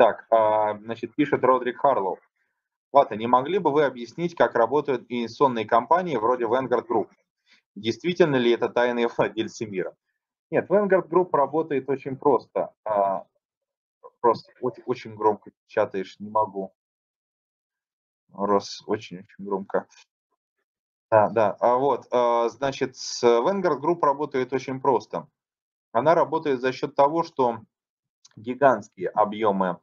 Так, а, значит, пишет Родрик Харлоу. Лата, не могли бы вы объяснить, как работают инвестиционные компании вроде Vanguard Group? Действительно ли это тайные владельцы мира? Нет, Vanguard Group работает очень просто. А, просто очень, громко чатаешь, не могу. Рос, очень-очень громко. Да, да. А вот, а, значит, Vanguard Group работает очень просто. Она работает за счет того, что гигантские объемы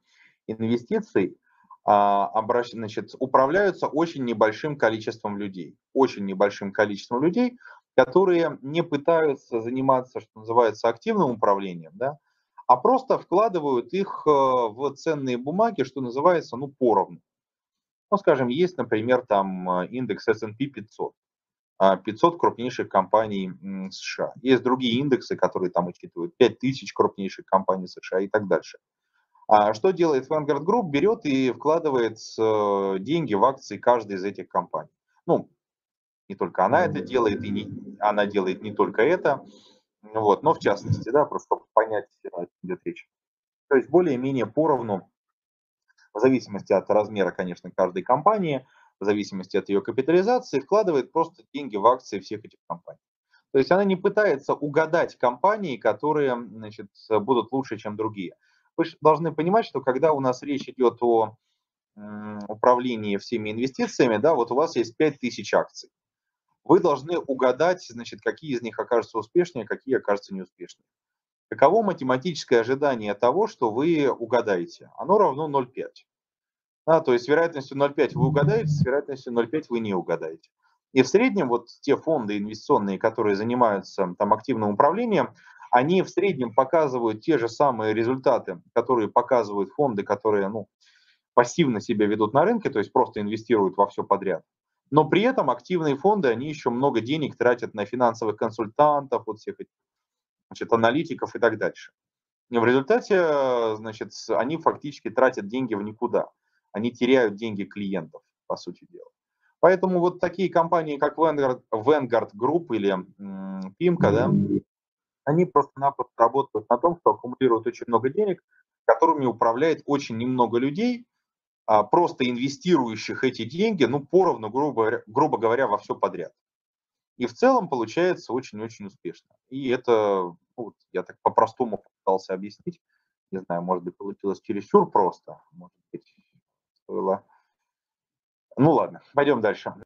инвестиций а, значит, управляются очень небольшим количеством людей. Очень небольшим количеством людей, которые не пытаются заниматься, что называется, активным управлением, да, а просто вкладывают их э, в ценные бумаги, что называется, ну, поровну. Ну, скажем, есть, например, там э, индекс S&P 500. 500 крупнейших компаний США. Есть другие индексы, которые там учитывают 5000 крупнейших компаний США и так дальше. А что делает Vanguard Group? Берет и вкладывает э, деньги в акции каждой из этих компаний. Ну, не только она это делает, и не, она делает не только это, вот, но в частности, да, просто чтобы понять, о чем идет речь. То есть более-менее поровну, в зависимости от размера, конечно, каждой компании, в зависимости от ее капитализации, вкладывает просто деньги в акции всех этих компаний. То есть она не пытается угадать компании, которые значит, будут лучше, чем другие. Вы должны понимать, что когда у нас речь идет о управлении всеми инвестициями, да, вот у вас есть 5000 акций. Вы должны угадать, значит, какие из них окажутся успешнее, какие окажутся неуспешнее. Каково математическое ожидание того, что вы угадаете? Оно равно 0,5. Да, то есть с вероятностью 0,5 вы угадаете, с вероятностью 0,5 вы не угадаете. И в среднем вот те фонды инвестиционные, которые занимаются там активным управлением, они в среднем показывают те же самые результаты, которые показывают фонды, которые ну, пассивно себя ведут на рынке, то есть просто инвестируют во все подряд. Но при этом активные фонды, они еще много денег тратят на финансовых консультантов, вот всех этих значит, аналитиков и так дальше. И в результате, значит, они фактически тратят деньги в никуда они теряют деньги клиентов, по сути дела. Поэтому вот такие компании, как Vanguard, Vanguard Group или Pimco, да, они просто-напросто работают на том, что аккумулируют очень много денег, которыми управляет очень немного людей, а просто инвестирующих эти деньги, ну, поровну, грубо, грубо говоря, во все подряд. И в целом получается очень-очень успешно. И это, ну, я так по-простому пытался объяснить, не знаю, может быть, получилось чересчур просто, может быть, было. Ну ладно, пойдем дальше.